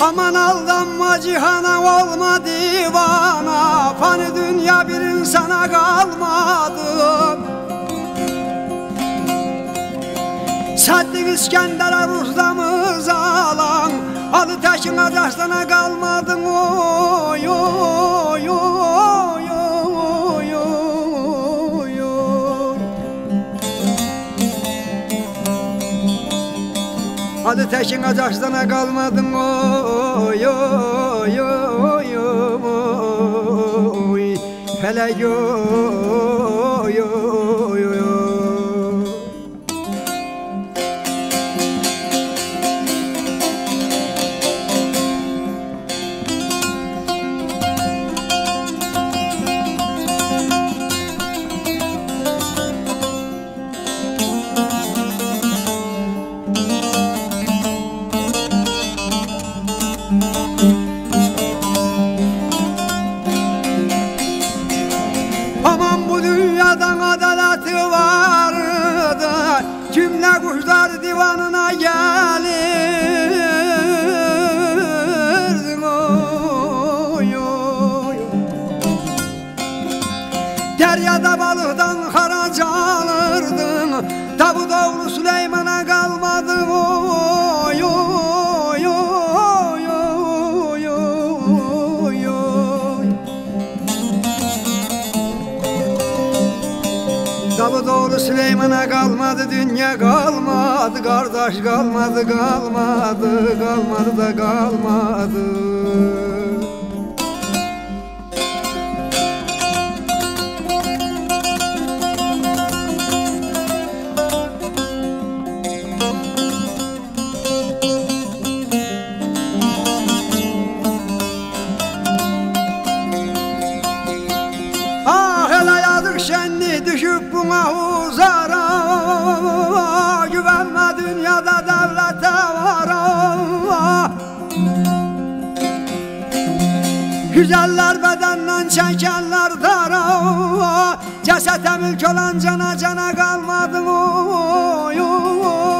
Aman aldanma cihana olma divana. Fani dünya bir insana kalmadı. Sadık İskender'e ruhlamız alan. Alı taşına taşlana kalmadın o Adı teşin acaksana kalmadın. Oy oy oy oy Hele yo yo Uygar divanına gelirdin oy, oy. Deryada balıktan harac alırdın Tabu Davlu Süleyman Davutoğlu Süleyman'a kalmadı dünya kalmadı. Kardeş kalmadı kalmadı kalmadı da kalmadı buna huzara Güvenme dünyada devlete vara. Güzeller bedenden çekenler dara Cesete mülk olan cana cana kalmadı oy oy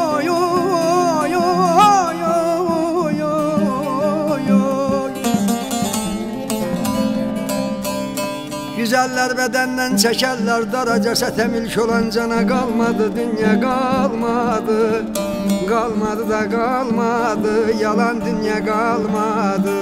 Güzeller bedenden çekerler dara cesete mülk olan cana kalmadı dünya kalmadı. Kalmadı da kalmadı yalan dünya kalmadı